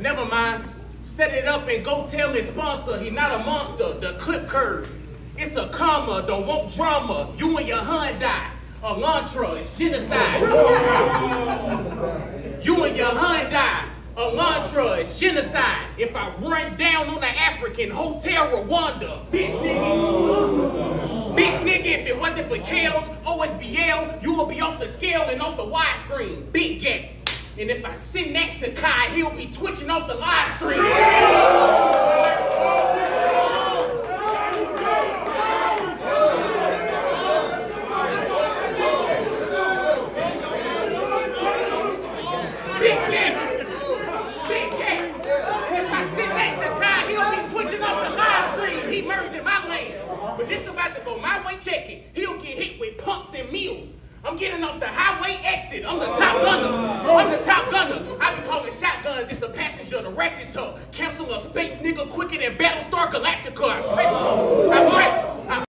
Never mind. Set it up and go tell his sponsor he not a monster. The clip curve. It's a comma. Don't want drama. You and your Hyundai. Elantra is genocide. you and your Hyundai. Elantra is genocide. If I run down on the African Hotel Rwanda, bitch nigga. Bitch nigga, if it wasn't for Kales, OSBL, you will be off the scale and off the widescreen. Gex. And if I send that to Kai, he'll be twitching off the live stream. Big. Big. If I to Kai, he'll be twitching off the live stream. He murdered my. But this about to go my way check it. It's the ratchet tuck. Cancel a space nigga quicker than Battlestar Galactica.